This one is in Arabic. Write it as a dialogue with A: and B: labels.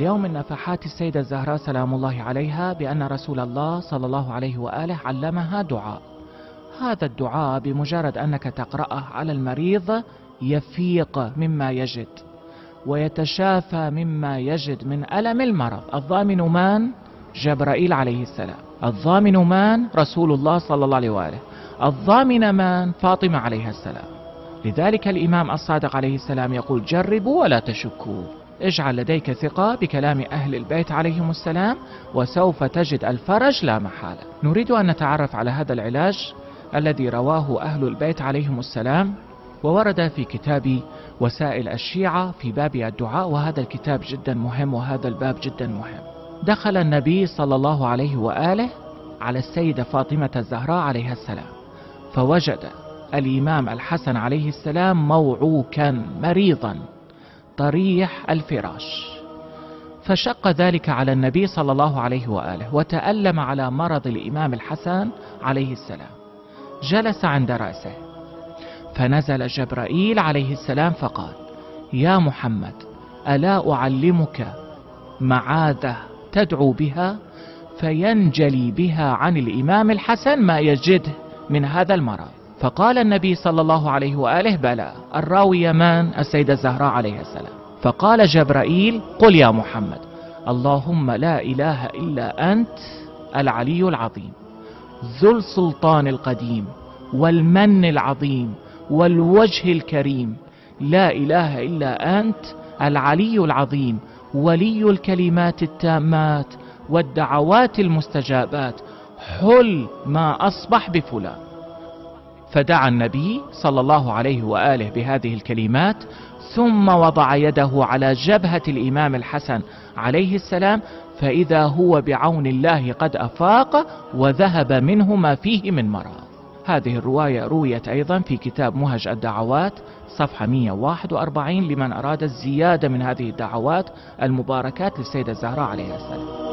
A: يوم من نفحات السيدة الزهراء سلام الله عليها بأن رسول الله صلى الله عليه وآله علمها دعاء هذا الدعاء بمجرد أنك تقرأه على المريض يفيق مما يجد ويتشافى مما يجد من ألم المرض الضامن من؟ جبرائيل عليه السلام الضامن من؟ رسول الله صلى الله عليه وآله الضامن من؟ فاطمة عليها السلام لذلك الإمام الصادق عليه السلام يقول جربوا ولا تشكوا اجعل لديك ثقة بكلام أهل البيت عليهم السلام وسوف تجد الفرج لا محالة. نريد أن نتعرف على هذا العلاج الذي رواه أهل البيت عليهم السلام وورد في كتاب وسائل الشيعة في باب الدعاء وهذا الكتاب جدا مهم وهذا الباب جدا مهم. دخل النبي صلى الله عليه وآله على السيدة فاطمة الزهراء عليها السلام فوجد الإمام الحسن عليه السلام موعوكا مريضا. طريح الفراش. فشق ذلك على النبي صلى الله عليه وآله وتألم على مرض الإمام الحسن عليه السلام. جلس عند رأسه. فنزل جبرائيل عليه السلام فقال يا محمد ألا أعلمك معاذة تدعو بها فينجلي بها عن الإمام الحسن ما يجده من هذا المرض؟ فقال النبي صلى الله عليه وآله بلى. الراوي من السيدة الزهراء عليه السلام. فقال جبرائيل قل يا محمد اللهم لا إله إلا أنت العلي العظيم ذو السلطان القديم والمن العظيم والوجه الكريم لا إله إلا أنت العلي العظيم ولي الكلمات التامات والدعوات المستجابات حل ما أصبح بفلان. فدعا النبي صلى الله عليه وآله بهذه الكلمات ثم وضع يده على جبهة الإمام الحسن عليه السلام فإذا هو بعون الله قد أفاق وذهب منه ما فيه من مرض. هذه الرواية رويت أيضا في كتاب مهج الدعوات صفحة 141 لمن أراد الزيادة من هذه الدعوات المباركات للسيدة الزهراء عليها السلام.